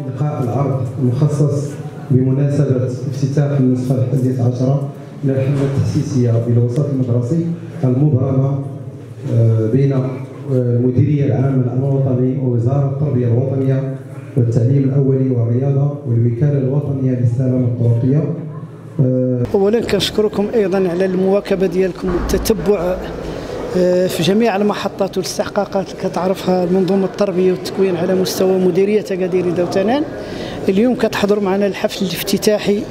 إلقاء العرض المخصص بمناسبة افتتاح النسخة الحادية عشرة من الحملة التأسيسية بالوسط المدرسي المبرمة آه، بين آه، المديرية العامة للأمن الوطني ووزارة التربية الوطنية والتعليم الأولي والرياضة والوكالة الوطنية للسلامة الطرقية. آه، اولا كنشكركم أيضا على المواكبة ديالكم والتتبع في جميع المحطات والاستحقاقات اللي كتعرفها منظومه التربيه والتكوين على مستوى مديرية اكادير دوتنان اليوم كتحضر معنا الحفل الافتتاحي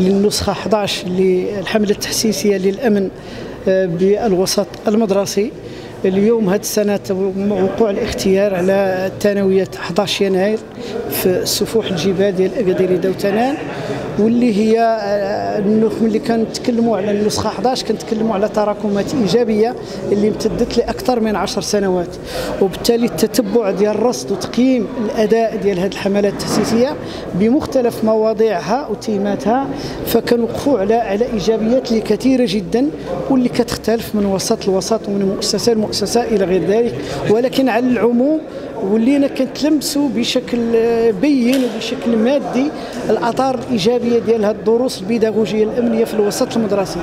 للنسخة 11 للحمله التحسيسية للأمن بالوسط المدرسي. اليوم هذه السنة وقوع الاختيار على الثانوية 11 يناير في السفوح الجبال ديال أكادير دوتنان واللي هي آه، ملي كنتكلموا على النسخة 11 كنتكلموا على تراكمات إيجابية اللي امتدت لأكثر من 10 سنوات. وبالتالي التتبع ديال الرصد وتقييم الأداء ديال هذه الحملات التأسيسية بمختلف مواضيعها وتيماتها فكنوقفوا على على إيجابيات اللي كثيرة جدا واللي كتختلف من وسط لوسط ومن مؤسسة لمؤسسة إلى غير ذلك. ولكن على العموم ولينا كنتلمسوا بشكل بين وبشكل مادي الاثار الإيجابية ديال هذه الدروس البيداغوجية الأمنية في الوسط المدرسي.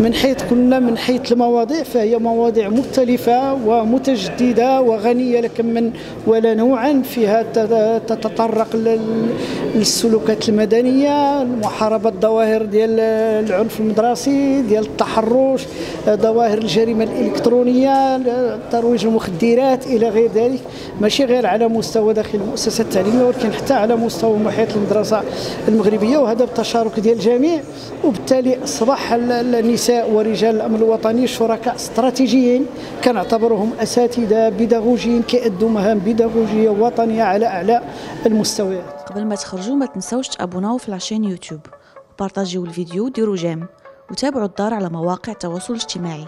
من حيث قلنا من حيث المواضيع فهي مواضيع مختلفة ومتجددة وغنية لكم ولا نوعا فيها تتطرق للسلوكات المدنية محاربة الظواهر ديال العنف المدرسي ديال التحرش ظواهر الجريمة الإلكترونية ترويج المخدرات إلى غير ذلك. ماشي غير على مستوى داخل المؤسسة التعليمية ولكن حتى على مستوى محيط المدرسة المغربية. وهذا بالتشارك ديال الجميع. وبالتالي أصبح النساء ورجال الأمن الوطني شركاء استراتيجيين كنعتبرهم أساتذة بيداغوجيين كيأدوا مهام بيداغوجية وطنية على أعلى المستويات. قبل ما تخرجوا ما تنسوش تابوناو في la chaîne YouTube وبارطاجيو الفيديو وديروا j'aime. وتابعوا الدار على مواقع التواصل الاجتماعي.